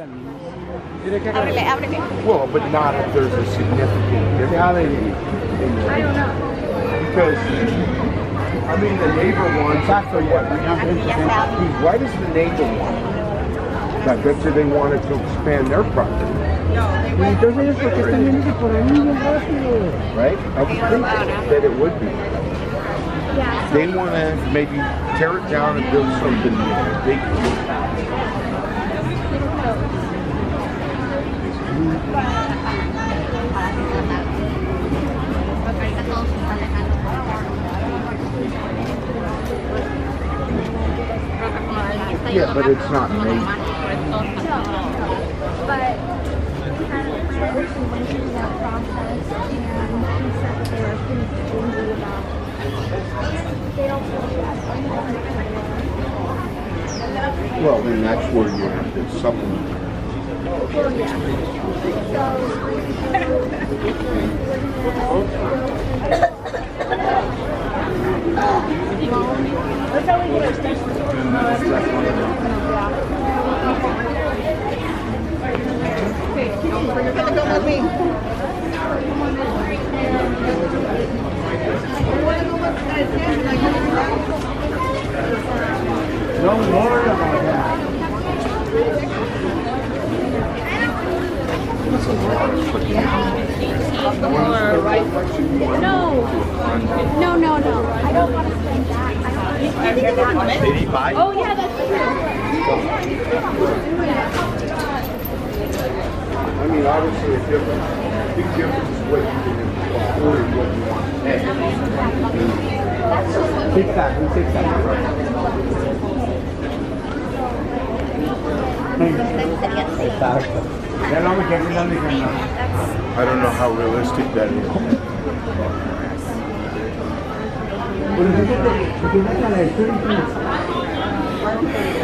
Ábrele, ábrele. Well, but not if there's a significant difference. I don't know. Because, I mean, the neighbor wants it for what? Aquí ya se abre. Why does the neighbor want? I bet you they wanted to expand their property, Entonces, ¿por qué están yéndose por ahí bien rápido? right? I would think that it would be. They want to maybe tear it down and build something big. Porque Yeah, but it's not haciendo- But kind of she went through that process and they were pretty about. Well, then that's where you have to supplement. Well, yeah that's how we get our stuff. Don't worry about that. No, no, no, no. I don't want to spend that. I don't want to. Eighty-five? Oh yeah, that's true. I mean, obviously, a difference, big difference is what you can afford and what you want to pay. Six pack, un six pack. Exacto. Ya lo me quedé mirando y dije, no. I don't know how realistic that is. Por eso, que te, que te